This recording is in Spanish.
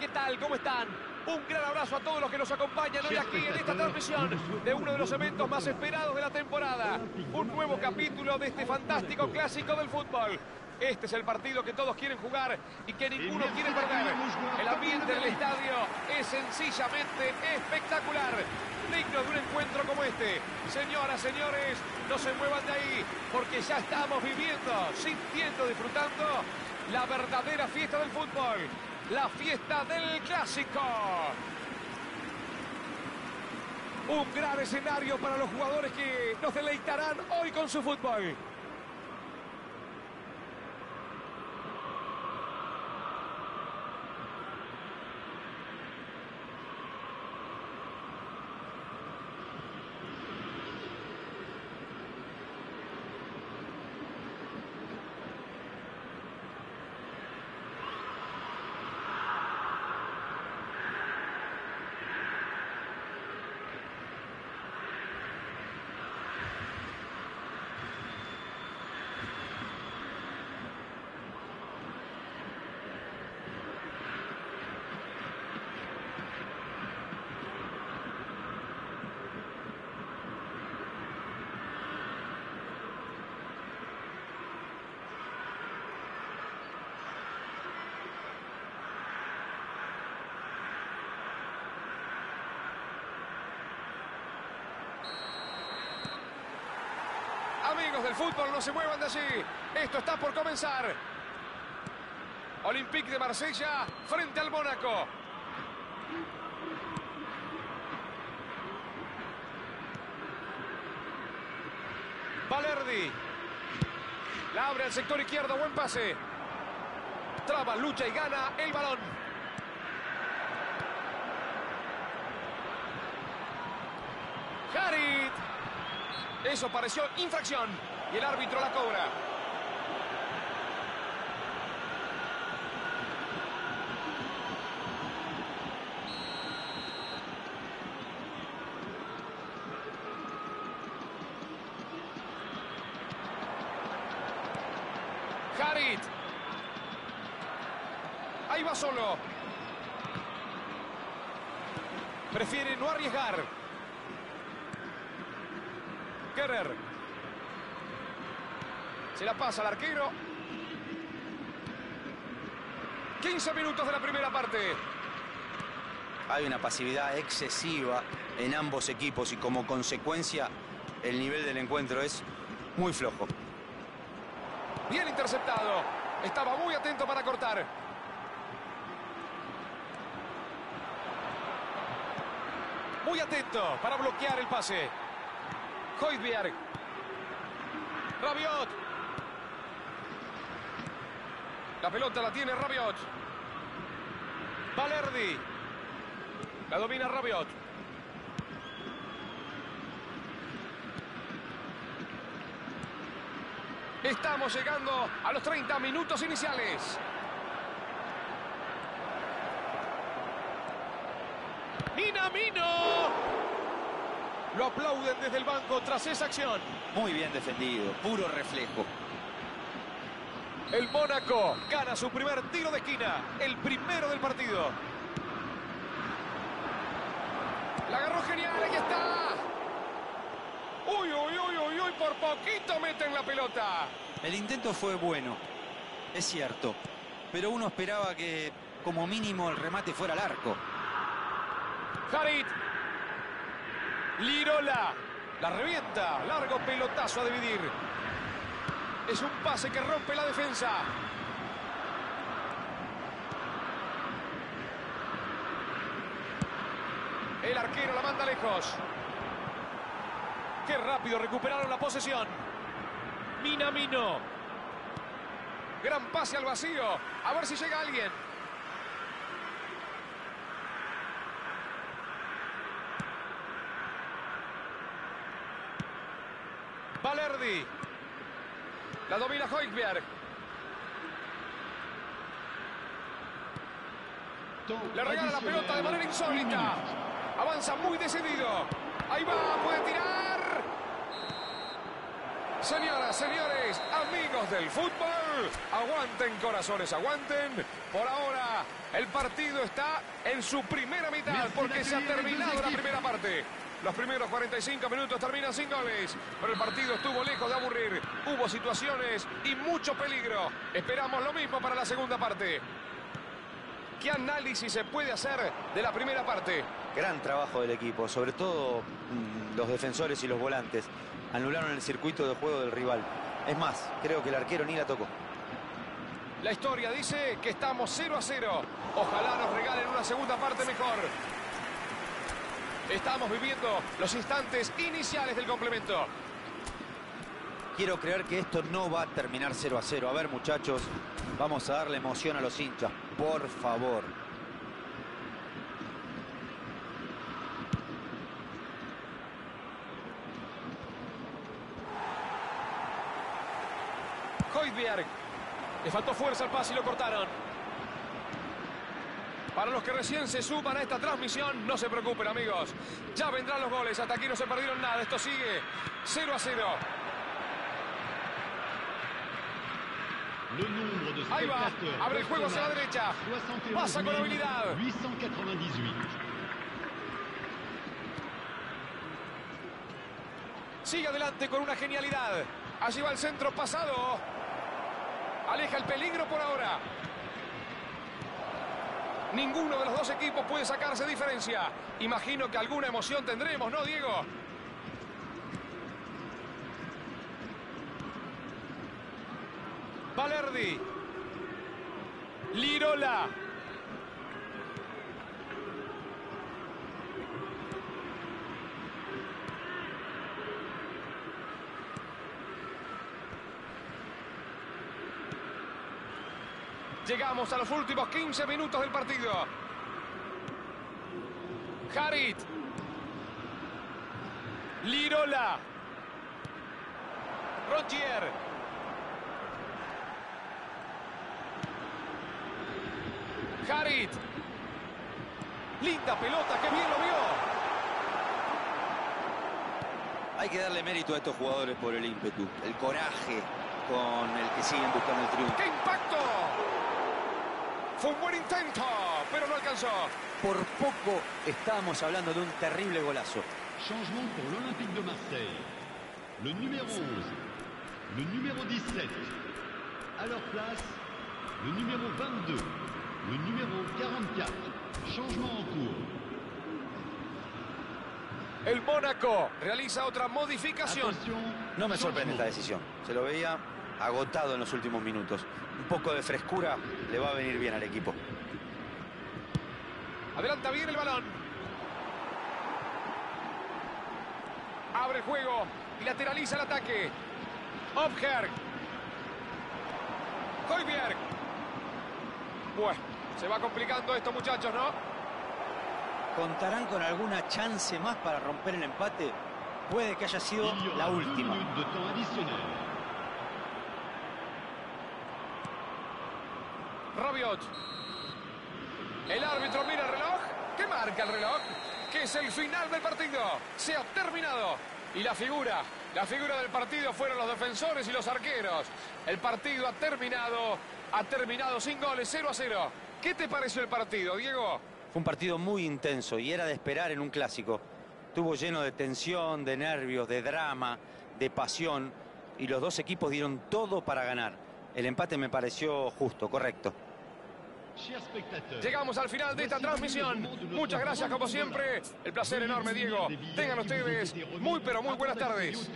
¿qué tal? ¿Cómo están? Un gran abrazo a todos los que nos acompañan hoy aquí en esta transmisión de uno de los eventos más esperados de la temporada. Un nuevo capítulo de este fantástico clásico del fútbol. Este es el partido que todos quieren jugar y que ninguno quiere perder. El ambiente del estadio es sencillamente espectacular. Digno de un encuentro como este. Señoras, señores, no se muevan de ahí porque ya estamos viviendo, sintiendo, disfrutando la verdadera fiesta del fútbol. La fiesta del clásico. Un gran escenario para los jugadores que nos deleitarán hoy con su fútbol. Amigos del fútbol, no se muevan de allí. Esto está por comenzar. Olympique de Marsella frente al Mónaco. Valerdi. La abre al sector izquierdo, buen pase. Traba, lucha y gana el balón. Harit. Eso pareció infracción y el árbitro la cobra. Harit. Ahí va solo. Prefiere no arriesgar. Kerrer. Se la pasa al arquero. 15 minutos de la primera parte. Hay una pasividad excesiva en ambos equipos y como consecuencia el nivel del encuentro es muy flojo. Bien interceptado. Estaba muy atento para cortar. Muy atento para bloquear el pase. Hoyberg. Rabiot. La pelota la tiene Rabiot. Valerdi. La domina Rabiot. Estamos llegando a los 30 minutos iniciales. Minamino. Lo aplauden desde el banco tras esa acción. Muy bien defendido, puro reflejo. El Mónaco gana su primer tiro de esquina, el primero del partido. La agarró genial, ahí está. Uy, uy, uy, uy, uy, por poquito meten la pelota. El intento fue bueno, es cierto, pero uno esperaba que como mínimo el remate fuera al arco. Harit. Lirola. La revienta. Largo pelotazo a dividir. Es un pase que rompe la defensa. El arquero la manda lejos. Qué rápido recuperaron la posesión. Minamino. Gran pase al vacío. A ver si llega alguien. La domina Hoikberg. Le regala la pelota de manera insólita. Avanza muy decidido. Ahí va, puede tirar. Señoras, señores, amigos del fútbol, aguanten corazones, aguanten. Por ahora, el partido está en su primera mitad porque se ha terminado la primera parte. Los primeros 45 minutos terminan sin goles, pero el partido estuvo lejos de aburrir. Hubo situaciones y mucho peligro. Esperamos lo mismo para la segunda parte. ¿Qué análisis se puede hacer de la primera parte? Gran trabajo del equipo, sobre todo mm, los defensores y los volantes. Anularon el circuito de juego del rival. Es más, creo que el arquero ni la tocó. La historia dice que estamos 0 a 0. Ojalá nos regalen una segunda parte mejor. Estamos viviendo los instantes iniciales del complemento. Quiero creer que esto no va a terminar 0 a 0. A ver, muchachos, vamos a darle emoción a los hinchas, por favor. Hoyberg. Le faltó fuerza al pase y lo cortaron. Para los que recién se suman a esta transmisión, no se preocupen, amigos. Ya vendrán los goles. Hasta aquí no se perdieron nada. Esto sigue 0 a 0. Ahí va. Abre el juego hacia la derecha. Pasa con habilidad. 898. Sigue adelante con una genialidad. Allí va el centro pasado. Aleja el peligro por ahora. Ninguno de los dos equipos puede sacarse diferencia. Imagino que alguna emoción tendremos, ¿no, Diego? Valerdi. Lirola. Llegamos a los últimos 15 minutos del partido. Harit. Lirola. Rogier. Harit. Linda pelota, que bien lo vio. Hay que darle mérito a estos jugadores por el ímpetu, el coraje con el que siguen buscando el triunfo. ¡Qué impacto! Fue un buen intento, pero no alcanzó. Por poco estábamos hablando de un terrible golazo. Changement pour l'Olympique de Marseille. Le numéro 11, le numéro 17. À leur place, le numéro 22, le numéro 44. Changement en cours. El Mónaco realiza otra modificación. Attention. No me sorprende esta decisión. Se lo veía agotado en los últimos minutos. Un poco de frescura le va a venir bien al equipo. Adelanta bien el balón. Abre el juego y lateraliza el ataque. Objerg. Hoiberg. Bueno, se va complicando esto, muchachos, ¿no? ¿Contarán con alguna chance más para romper el empate? Puede que haya sido la última. El árbitro mira el reloj. ¿Qué marca el reloj? Que es el final del partido. Se ha terminado. Y la figura, la figura del partido fueron los defensores y los arqueros. El partido ha terminado, ha terminado sin goles, 0 a 0. ¿Qué te pareció el partido, Diego? Fue un partido muy intenso y era de esperar en un clásico. Estuvo lleno de tensión, de nervios, de drama, de pasión y los dos equipos dieron todo para ganar. El empate me pareció justo, correcto. Llegamos al final de esta transmisión. Muchas gracias, como siempre. El placer enorme, Diego. Tengan ustedes muy, pero muy buenas tardes.